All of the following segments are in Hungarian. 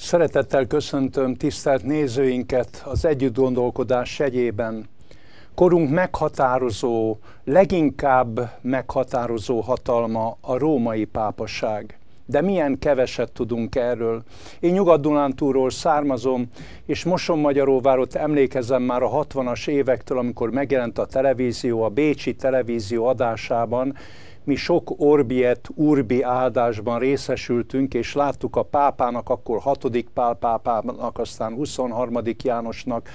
Szeretettel köszöntöm tisztelt nézőinket az együttgondolkodás jegyében. Korunk meghatározó, leginkább meghatározó hatalma a római pápaság. De milyen keveset tudunk erről. Én Nyugat-Dunántúról származom, és Moson-Magyaróvárot emlékezem már a 60-as évektől, amikor megjelent a televízió, a Bécsi televízió adásában, mi sok Orbiet Urbi áldásban részesültünk, és láttuk a pápának, akkor 6. Pál pápának, aztán 23. Jánosnak,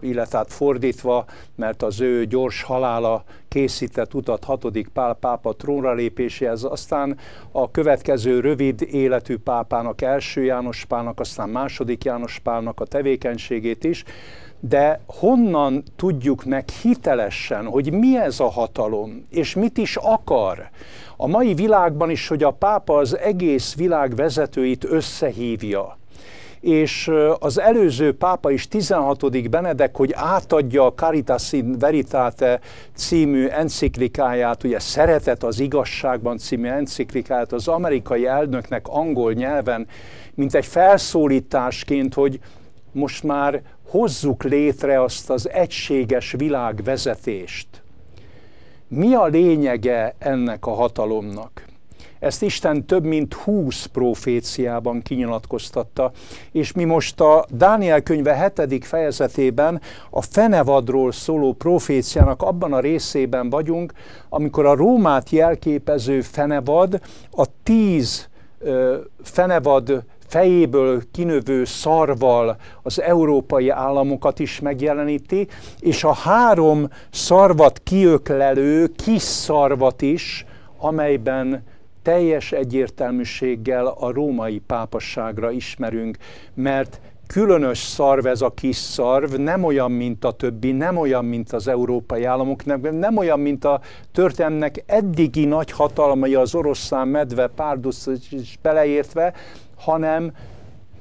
illetve hát fordítva, mert az ő gyors halála készített utat 6. Pál pápa trónra lépéséhez, aztán a következő rövid életű pápának, első János Pálnak, aztán második János Pálnak a tevékenységét is, de honnan tudjuk meg hitelesen, hogy mi ez a hatalom, és mit is akar? A mai világban is, hogy a pápa az egész világ vezetőit összehívja, és az előző pápa is 16. Benedek, hogy átadja a Caritas in Veritate című enciklikáját, ugye Szeretet az igazságban című enciklikáját az amerikai elnöknek angol nyelven, mint egy felszólításként, hogy most már hozzuk létre azt az egységes világvezetést. Mi a lényege ennek a hatalomnak? Ezt Isten több mint húsz proféciában kinyilatkoztatta, és mi most a Dániel könyve 7. fejezetében a fenevadról szóló proféciának abban a részében vagyunk, amikor a Rómát jelképező fenevad a tíz fenevad fejéből kinövő szarval az európai államokat is megjeleníti, és a három szarvat kiöklelő kis szarvat is, amelyben teljes egyértelműséggel a római pápasságra ismerünk, mert különös szarv ez a kis szarv, nem olyan, mint a többi, nem olyan, mint az európai államok, nem, olyan, mint a történelmnek eddigi nagy hatalmai, az oroszlán medve, párdusz is beleértve, hanem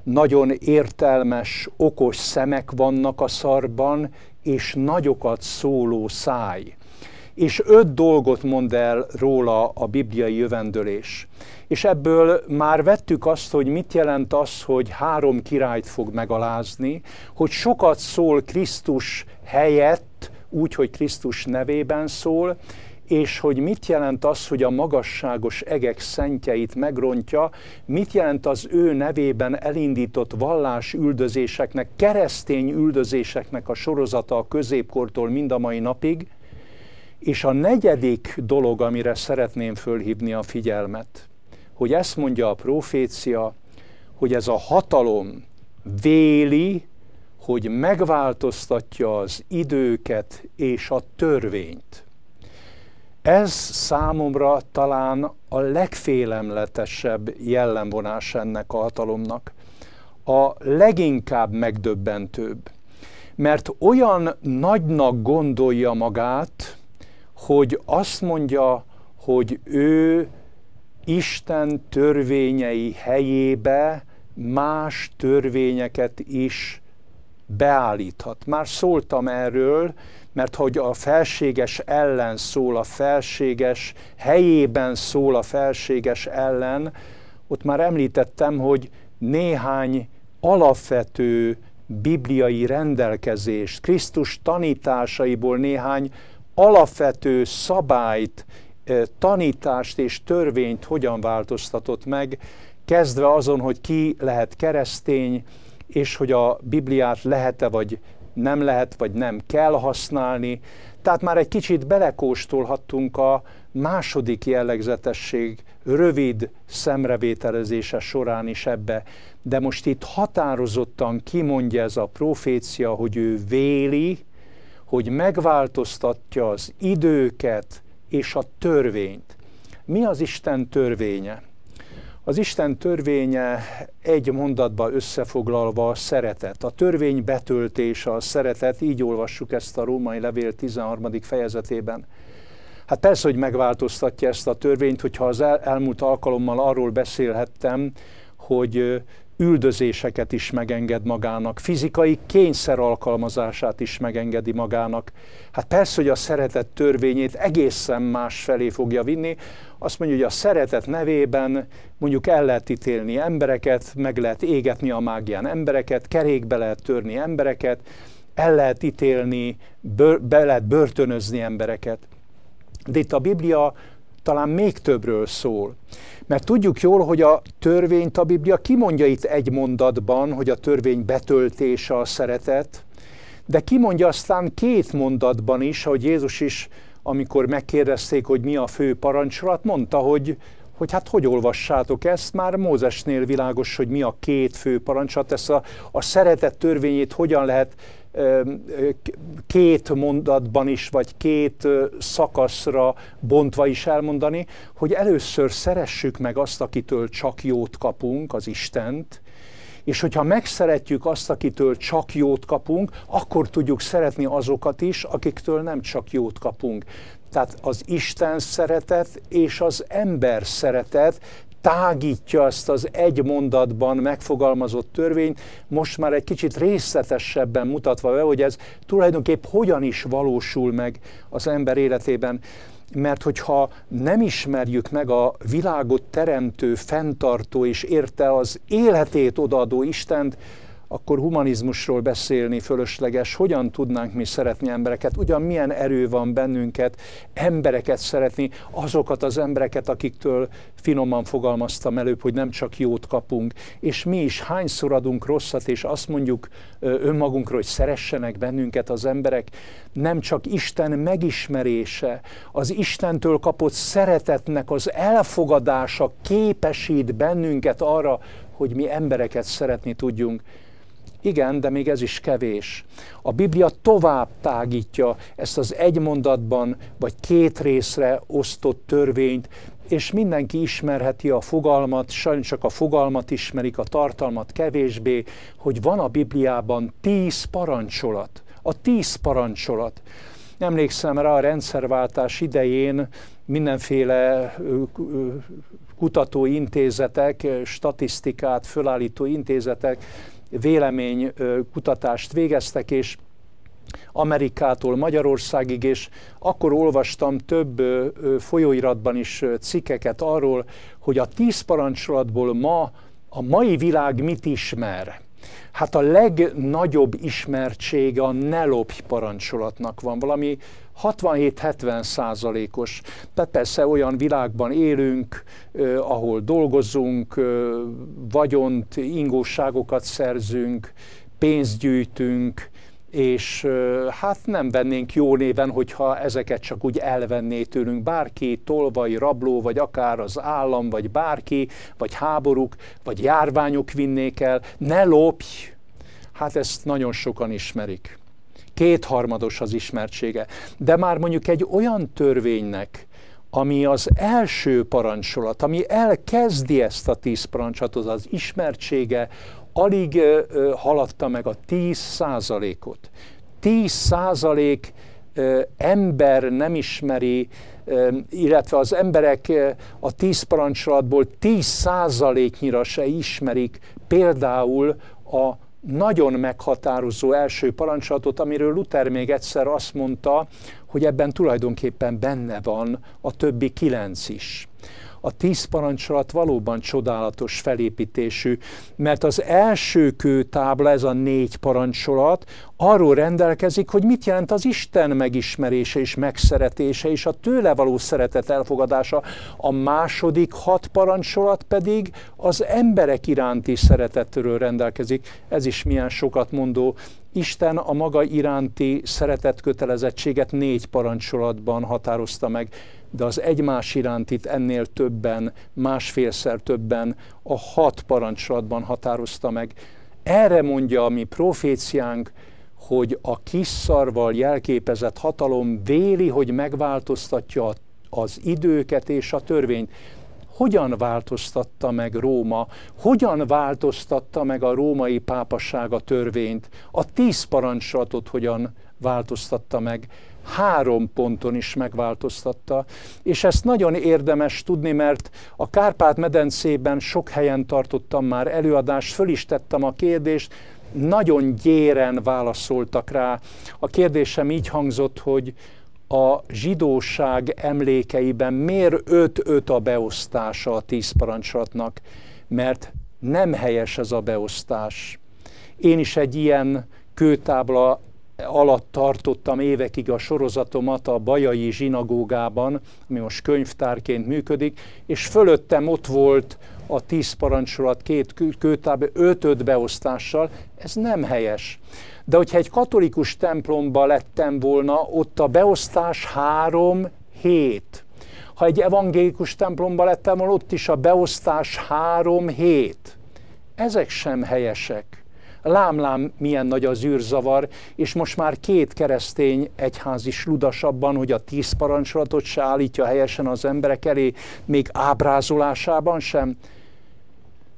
nagyon értelmes, okos szemek vannak a szarban, és nagyokat szóló száj. És öt dolgot mond el róla a bibliai jövendőlés. És ebből már vettük azt, hogy mit jelent az, hogy három királyt fog megalázni, hogy sokat szól Krisztus helyett, úgy, hogy Krisztus nevében szól, és hogy mit jelent az, hogy a magasságos egek szentjeit megrontja, mit jelent az ő nevében elindított vallás üldözéseknek, keresztény üldözéseknek a sorozata a középkortól mind a mai napig, és a negyedik dolog, amire szeretném fölhívni a figyelmet, hogy ezt mondja a profécia, hogy ez a hatalom véli, hogy megváltoztatja az időket és a törvényt. Ez számomra talán a legfélemletesebb jellemvonás ennek a hatalomnak, a leginkább megdöbbentőbb. Mert olyan nagynak gondolja magát, hogy azt mondja, hogy ő Isten törvényei helyébe más törvényeket is beállíthat. Már szóltam erről, mert hogy a felséges ellen szól, a felséges helyében szól a felséges ellen, ott már említettem, hogy néhány alapvető bibliai rendelkezést, Krisztus tanításaiból néhány alapvető szabályt, tanítást és törvényt hogyan változtatott meg, kezdve azon, hogy ki lehet keresztény, és hogy a Bibliát lehet-e vagy nem lehet, vagy nem kell használni. Tehát már egy kicsit belekóstolhattunk a második jellegzetesség rövid szemrevételezése során is ebbe. De most itt határozottan kimondja ez a profécia, hogy ő véli, hogy megváltoztatja az időket és a törvényt. Mi az Isten törvénye? Az Isten törvénye egy mondatba összefoglalva a szeretet. A törvény betöltése, a szeretet, így olvassuk ezt a római levél 13. fejezetében. Hát persze, hogy megváltoztatja ezt a törvényt, hogyha az el, elmúlt alkalommal arról beszélhettem, hogy üldözéseket is megenged magának, fizikai kényszer alkalmazását is megengedi magának. Hát persze, hogy a szeretet törvényét egészen más felé fogja vinni. Azt mondja, hogy a szeretet nevében mondjuk el lehet ítélni embereket, meg lehet égetni a mágián embereket, kerékbe lehet törni embereket, el lehet ítélni, bör, be lehet börtönözni embereket. De itt a Biblia talán még többről szól. Mert tudjuk jól, hogy a törvényt a Biblia kimondja itt egy mondatban, hogy a törvény betöltése a szeretet, de kimondja aztán két mondatban is, hogy Jézus is, amikor megkérdezték, hogy mi a fő parancsolat, mondta, hogy, hogy hát hogy olvassátok ezt, már Mózesnél világos, hogy mi a két fő parancsolat, ezt a, a szeretet törvényét hogyan lehet két mondatban is, vagy két szakaszra bontva is elmondani, hogy először szeressük meg azt, akitől csak jót kapunk, az Istent, és hogyha megszeretjük azt, akitől csak jót kapunk, akkor tudjuk szeretni azokat is, akiktől nem csak jót kapunk. Tehát az Isten szeretet és az ember szeretet tágítja azt az egy mondatban megfogalmazott törvényt, most már egy kicsit részletesebben mutatva be, hogy ez tulajdonképp hogyan is valósul meg az ember életében. Mert hogyha nem ismerjük meg a világot teremtő, fenntartó és érte az életét odaadó Istent, akkor humanizmusról beszélni fölösleges, hogyan tudnánk mi szeretni embereket, ugyan milyen erő van bennünket embereket szeretni, azokat az embereket, akiktől finoman fogalmaztam előbb, hogy nem csak jót kapunk, és mi is hányszor adunk rosszat, és azt mondjuk önmagunkról, hogy szeressenek bennünket az emberek, nem csak Isten megismerése, az Istentől kapott szeretetnek az elfogadása képesít bennünket arra, hogy mi embereket szeretni tudjunk. Igen, de még ez is kevés. A Biblia tovább tágítja ezt az egy mondatban vagy két részre osztott törvényt, és mindenki ismerheti a fogalmat, sajnos csak a fogalmat ismerik, a tartalmat kevésbé, hogy van a Bibliában tíz parancsolat. A tíz parancsolat. Emlékszem rá a rendszerváltás idején mindenféle kutatóintézetek, statisztikát fölállító intézetek véleménykutatást végeztek, és Amerikától Magyarországig, és akkor olvastam több folyóiratban is cikkeket arról, hogy a tíz parancsolatból ma a mai világ mit ismer. Hát a legnagyobb ismertsége a ne lopj parancsolatnak van, valami 67-70 százalékos. Tehát persze olyan világban élünk, eh, ahol dolgozunk, eh, vagyont, ingóságokat szerzünk, pénzt gyűjtünk, és hát nem vennénk jó néven, hogyha ezeket csak úgy elvenné tőlünk bárki, tolvaj, rabló, vagy akár az állam, vagy bárki, vagy háborúk, vagy járványok vinnék el. Ne lopj! Hát ezt nagyon sokan ismerik. Kétharmados az ismertsége. De már mondjuk egy olyan törvénynek, ami az első parancsolat, ami elkezdi ezt a tíz parancsolatot, az ismertsége, alig haladta meg a 10 százalékot. 10 százalék ember nem ismeri, illetve az emberek a 10 parancsolatból 10 százaléknyira se ismerik például a nagyon meghatározó első parancsolatot, amiről Luther még egyszer azt mondta, hogy ebben tulajdonképpen benne van a többi kilenc is a tíz parancsolat valóban csodálatos felépítésű, mert az első kőtábla, ez a négy parancsolat, arról rendelkezik, hogy mit jelent az Isten megismerése és megszeretése, és a tőle való szeretet elfogadása. A második hat parancsolat pedig az emberek iránti szeretetről rendelkezik. Ez is milyen sokat mondó. Isten a maga iránti szeretet kötelezettséget négy parancsolatban határozta meg de az egymás iránt itt ennél többen, másfélszer többen a hat parancsolatban határozta meg. Erre mondja a mi proféciánk, hogy a kis szarval jelképezett hatalom véli, hogy megváltoztatja az időket és a törvényt. Hogyan változtatta meg Róma? Hogyan változtatta meg a római pápasság a törvényt? A tíz parancsolatot hogyan változtatta meg? Három ponton is megváltoztatta. És ezt nagyon érdemes tudni, mert a Kárpát-medencében sok helyen tartottam már előadást, föl is tettem a kérdést, nagyon gyéren válaszoltak rá. A kérdésem így hangzott, hogy a zsidóság emlékeiben miért 5-5 a beosztása a tíz parancsolatnak, mert nem helyes ez a beosztás. Én is egy ilyen kőtábla alatt tartottam évekig a sorozatomat a Bajai zsinagógában, ami most könyvtárként működik, és fölöttem ott volt a tíz parancsolat két kőtábla, öt-öt beosztással, ez nem helyes. De hogyha egy katolikus templomba lettem volna, ott a beosztás három, hét. Ha egy evangélikus templomba lettem volna, ott is a beosztás három, hét. Ezek sem helyesek lámlám milyen nagy az űrzavar, és most már két keresztény egyház is ludasabban, hogy a tíz parancsolatot se állítja helyesen az emberek elé, még ábrázolásában sem.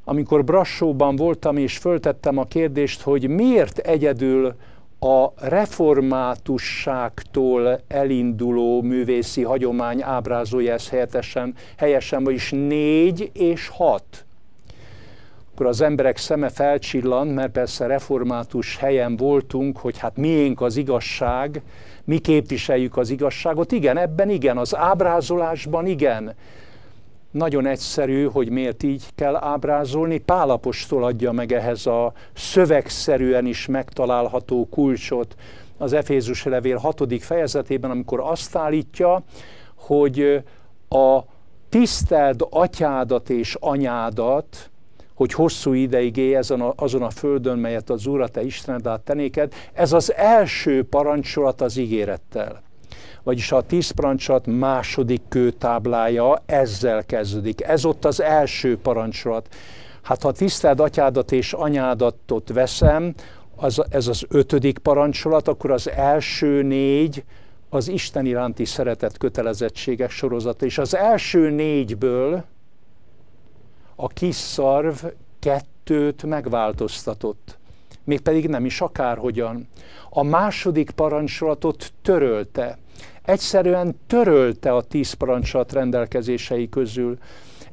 Amikor Brassóban voltam, és föltettem a kérdést, hogy miért egyedül a reformátusságtól elinduló művészi hagyomány ábrázolja ezt helyesen, helyesen, vagyis négy és hat akkor az emberek szeme felcsillant, mert persze református helyen voltunk, hogy hát miénk az igazság, mi képviseljük az igazságot. Igen, ebben igen, az ábrázolásban igen. Nagyon egyszerű, hogy miért így kell ábrázolni. Pálapostól adja meg ehhez a szövegszerűen is megtalálható kulcsot az Efézus levél 6. fejezetében, amikor azt állítja, hogy a tiszteld atyádat és anyádat, hogy hosszú ideig élj azon a, azon a földön, melyet az Úr, a te Istened át tenéked. Ez az első parancsolat az ígérettel. Vagyis a tíz parancsolat második kőtáblája ezzel kezdődik. Ez ott az első parancsolat. Hát ha tiszteld atyádat és anyádatot veszem, az, ez az ötödik parancsolat, akkor az első négy az Isten iránti szeretet kötelezettségek sorozata. És az első négyből a kis szarv kettőt megváltoztatott, mégpedig nem is akárhogyan. A második parancsolatot törölte, egyszerűen törölte a tíz parancsolat rendelkezései közül.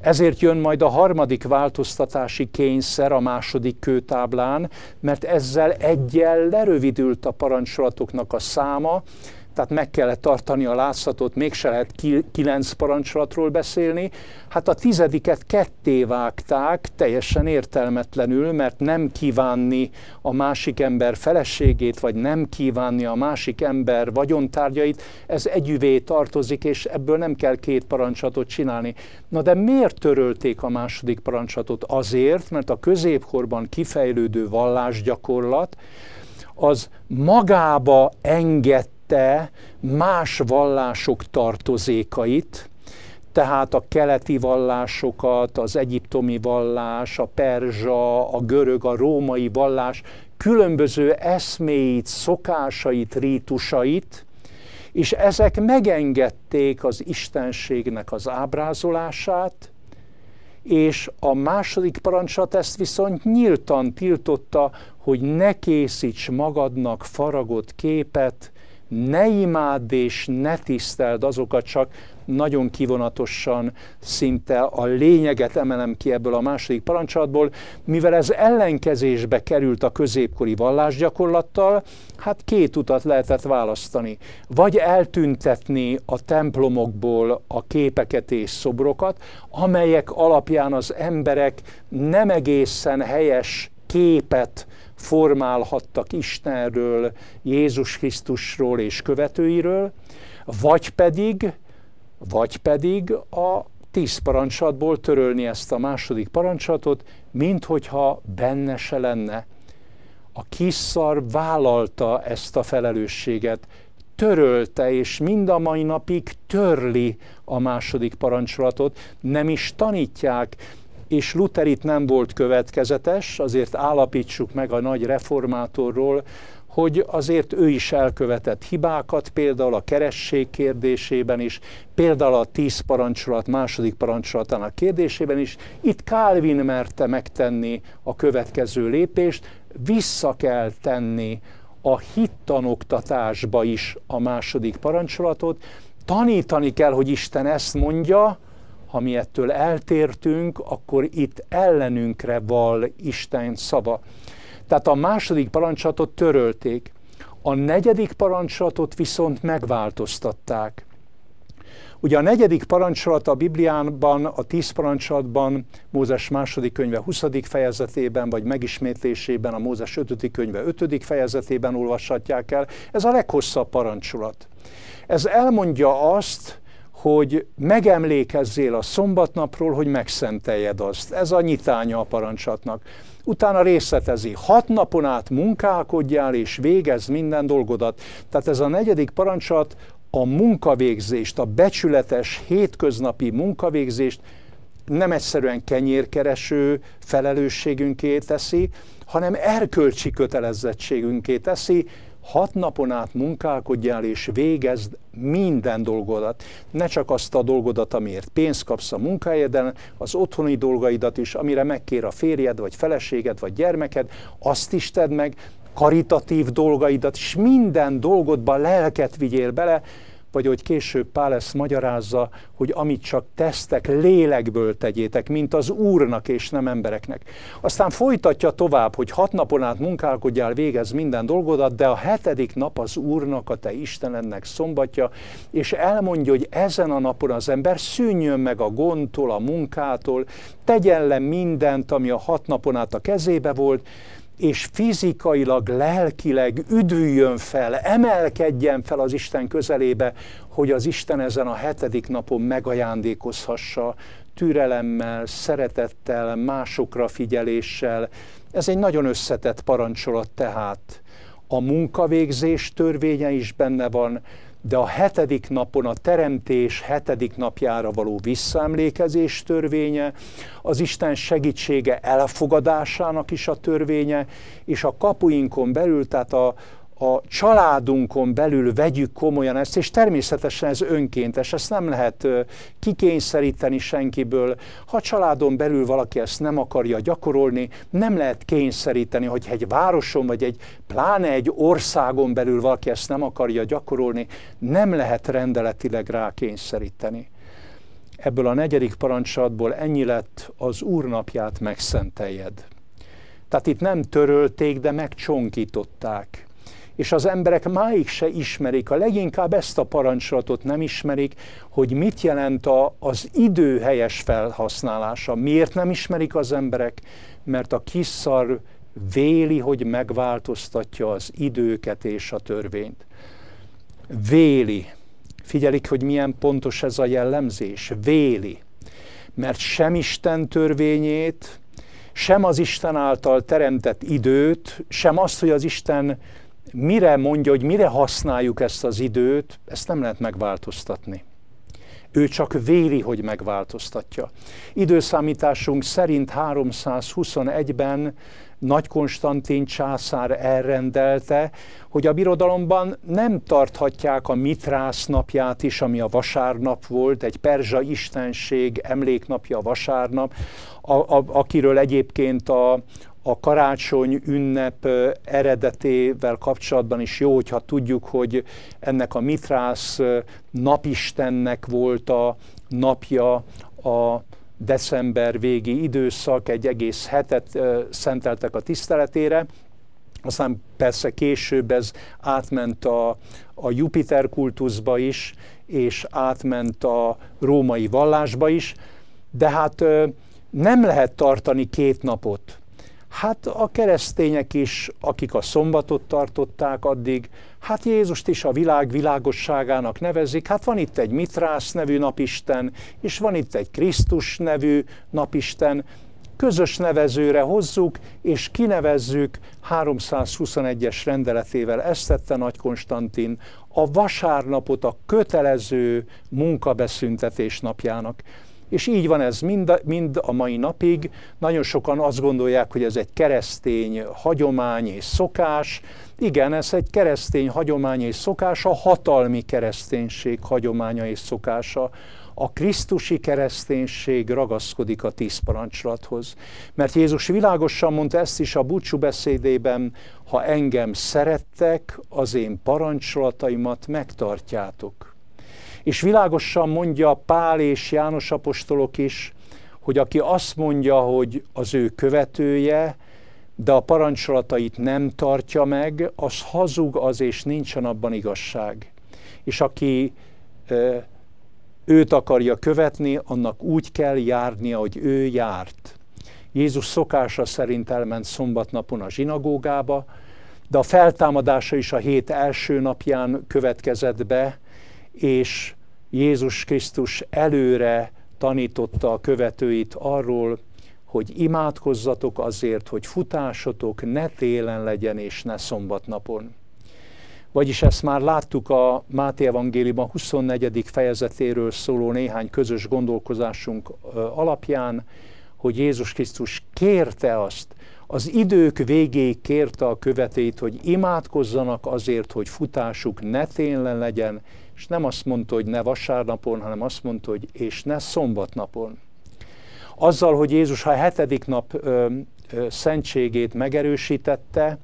Ezért jön majd a harmadik változtatási kényszer a második kőtáblán, mert ezzel egyel lerövidült a parancsolatoknak a száma, tehát meg kellett tartani a látszatot, mégse lehet kilenc parancsolatról beszélni. Hát a tizediket ketté vágták, teljesen értelmetlenül, mert nem kívánni a másik ember feleségét, vagy nem kívánni a másik ember vagyontárgyait, ez együvé tartozik, és ebből nem kell két parancsolatot csinálni. Na de miért törölték a második parancsolatot? Azért, mert a középkorban kifejlődő vallásgyakorlat az magába enged vette más vallások tartozékait, tehát a keleti vallásokat, az egyiptomi vallás, a perzsa, a görög, a római vallás különböző eszméit, szokásait, rítusait, és ezek megengedték az istenségnek az ábrázolását, és a második parancsat ezt viszont nyíltan tiltotta, hogy ne készíts magadnak faragott képet, ne imádd és ne tiszteld azokat, csak nagyon kivonatosan szinte a lényeget emelem ki ebből a második parancsolatból, mivel ez ellenkezésbe került a középkori vallásgyakorlattal, hát két utat lehetett választani. Vagy eltüntetni a templomokból a képeket és szobrokat, amelyek alapján az emberek nem egészen helyes képet formálhattak Istenről, Jézus Krisztusról és követőiről, vagy pedig, vagy pedig a tíz parancsatból törölni ezt a második parancsatot, mint hogyha benne se lenne. A kisszar vállalta ezt a felelősséget, törölte, és mind a mai napig törli a második parancsolatot, nem is tanítják, és Luther itt nem volt következetes, azért állapítsuk meg a nagy reformátorról, hogy azért ő is elkövetett hibákat, például a keresség kérdésében is, például a tíz parancsolat második parancsolatának kérdésében is. Itt Calvin merte megtenni a következő lépést, vissza kell tenni a hittanoktatásba is a második parancsolatot. Tanítani kell, hogy Isten ezt mondja, ha mi ettől eltértünk, akkor itt ellenünkre val Isten szava. Tehát a második parancsolatot törölték, a negyedik parancsolatot viszont megváltoztatták. Ugye a negyedik parancsolat a Bibliánban, a tíz parancsolatban, Mózes második könyve 20. fejezetében, vagy megismétlésében, a Mózes 5. könyve 5. fejezetében olvashatják el. Ez a leghosszabb parancsolat. Ez elmondja azt, hogy megemlékezzél a szombatnapról, hogy megszenteljed azt. Ez a nyitánya a parancsatnak. Utána részletezi, hat napon át munkálkodjál és végez minden dolgodat. Tehát ez a negyedik parancsat a munkavégzést, a becsületes hétköznapi munkavégzést nem egyszerűen kenyérkereső felelősségünké teszi, hanem erkölcsi kötelezettségünké teszi, hat napon át munkálkodjál és végezd minden dolgodat. Ne csak azt a dolgodat, amiért pénzt kapsz a munkájeden, az otthoni dolgaidat is, amire megkér a férjed, vagy feleséged, vagy gyermeked, azt is tedd meg, karitatív dolgaidat, és minden dolgodba lelket vigyél bele, vagy hogy később Pál ezt magyarázza, hogy amit csak tesztek, lélekből tegyétek, mint az Úrnak és nem embereknek. Aztán folytatja tovább, hogy hat napon át munkálkodjál, végez minden dolgodat, de a hetedik nap az Úrnak, a te Istenednek szombatja, és elmondja, hogy ezen a napon az ember szűnjön meg a gondtól, a munkától, tegyen le mindent, ami a hat napon át a kezébe volt, és fizikailag, lelkileg üdüljön fel, emelkedjen fel az Isten közelébe, hogy az Isten ezen a hetedik napon megajándékozhassa türelemmel, szeretettel, másokra figyeléssel. Ez egy nagyon összetett parancsolat tehát. A munkavégzés törvénye is benne van, de a hetedik napon a teremtés hetedik napjára való visszaemlékezés törvénye, az Isten segítsége elfogadásának is a törvénye, és a kapuinkon belül, tehát a, a családunkon belül vegyük komolyan ezt, és természetesen ez önkéntes, ezt nem lehet kikényszeríteni senkiből. Ha a családon belül valaki ezt nem akarja gyakorolni, nem lehet kényszeríteni, hogy egy városon, vagy egy pláne egy országon belül valaki ezt nem akarja gyakorolni, nem lehet rendeletileg rá kényszeríteni. Ebből a negyedik parancsatból ennyi lett az úrnapját megszenteljed. Tehát itt nem törölték, de megcsonkították és az emberek máig se ismerik, a leginkább ezt a parancsolatot nem ismerik, hogy mit jelent a, az idő helyes felhasználása. Miért nem ismerik az emberek? Mert a kiszar véli, hogy megváltoztatja az időket és a törvényt. Véli. Figyelik, hogy milyen pontos ez a jellemzés. Véli. Mert sem Isten törvényét, sem az Isten által teremtett időt, sem azt, hogy az Isten mire mondja, hogy mire használjuk ezt az időt, ezt nem lehet megváltoztatni. Ő csak véli, hogy megváltoztatja. Időszámításunk szerint 321-ben Nagy Konstantin császár elrendelte, hogy a birodalomban nem tarthatják a Mitrász napját is, ami a vasárnap volt, egy perzsa istenség emléknapja a vasárnap, a, a, akiről egyébként a, a karácsony ünnep eredetével kapcsolatban is jó, hogyha tudjuk, hogy ennek a Mitrász napistennek volt a napja a december végi időszak, egy egész hetet szenteltek a tiszteletére, aztán persze később ez átment a, a Jupiter kultuszba is, és átment a római vallásba is, de hát nem lehet tartani két napot Hát a keresztények is, akik a szombatot tartották addig, hát Jézust is a világ világosságának nevezik. Hát van itt egy Mitrász nevű napisten, és van itt egy Krisztus nevű napisten. Közös nevezőre hozzuk, és kinevezzük 321-es rendeletével, ezt tette Nagy Konstantin, a vasárnapot a kötelező munkabeszüntetés napjának. És így van ez mind a, mind a mai napig. Nagyon sokan azt gondolják, hogy ez egy keresztény hagyomány és szokás. Igen, ez egy keresztény hagyomány és szokás, a hatalmi kereszténység hagyománya és szokása. a Krisztusi kereszténység ragaszkodik a tíz parancsolathoz. Mert Jézus világosan mondta ezt is a búcsú beszédében, ha engem szerettek, az én parancsolataimat megtartjátok. És világosan mondja Pál és János apostolok is, hogy aki azt mondja, hogy az ő követője, de a parancsolatait nem tartja meg, az hazug az, és nincsen abban igazság. És aki őt akarja követni, annak úgy kell járnia, hogy ő járt. Jézus szokása szerint elment szombatnapon a zsinagógába, de a feltámadása is a hét első napján következett be, és Jézus Krisztus előre tanította a követőit arról, hogy imádkozzatok azért, hogy futásotok ne télen legyen és ne szombatnapon. Vagyis ezt már láttuk a Máté Evangéliumban 24. fejezetéről szóló néhány közös gondolkozásunk alapján, hogy Jézus Krisztus kérte azt, az idők végéig kérte a követét, hogy imádkozzanak azért, hogy futásuk ne télen legyen, és nem azt mondta, hogy ne vasárnapon, hanem azt mondta, hogy és ne szombatnapon. Azzal, hogy Jézus a hetedik nap ö, ö, szentségét megerősítette,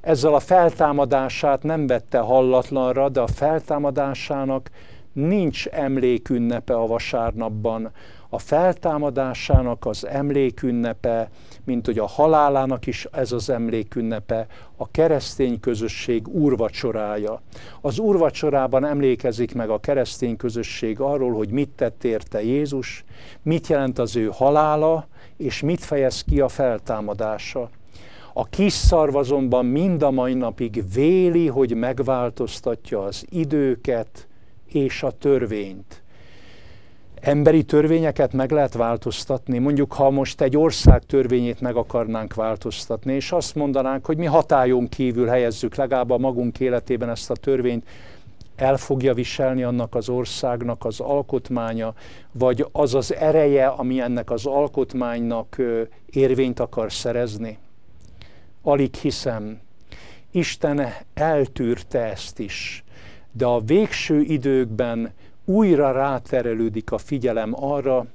ezzel a feltámadását nem vette hallatlanra, de a feltámadásának nincs emlékünnepe a vasárnapban. A feltámadásának az emlékünnepe, mint hogy a halálának is ez az emlékünnepe, a keresztény közösség úrvacsorája. Az úrvacsorában emlékezik meg a keresztény közösség arról, hogy mit tett érte Jézus, mit jelent az ő halála, és mit fejez ki a feltámadása. A kis szarvazomban mind a mai napig véli, hogy megváltoztatja az időket és a törvényt. Emberi törvényeket meg lehet változtatni. Mondjuk, ha most egy ország törvényét meg akarnánk változtatni, és azt mondanánk, hogy mi hatályon kívül helyezzük legalább a magunk életében ezt a törvényt, el fogja viselni annak az országnak az alkotmánya, vagy az az ereje, ami ennek az alkotmánynak érvényt akar szerezni alig hiszem. Isten eltűrte ezt is, de a végső időkben újra ráterelődik a figyelem arra,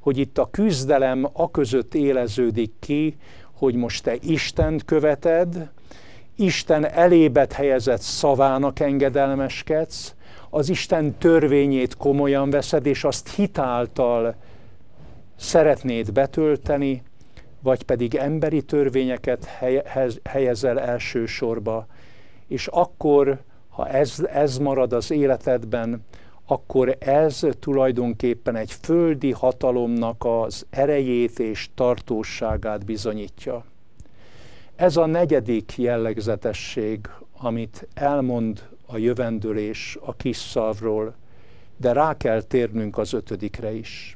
hogy itt a küzdelem a között éleződik ki, hogy most te Istent követed, Isten elébet helyezett szavának engedelmeskedsz, az Isten törvényét komolyan veszed, és azt hitáltal szeretnéd betölteni, vagy pedig emberi törvényeket helyezel elsősorba, és akkor, ha ez, ez marad az életedben, akkor ez tulajdonképpen egy földi hatalomnak az erejét és tartóságát bizonyítja. Ez a negyedik jellegzetesség, amit elmond a jövendőlés a kis szavról, de rá kell térnünk az ötödikre is.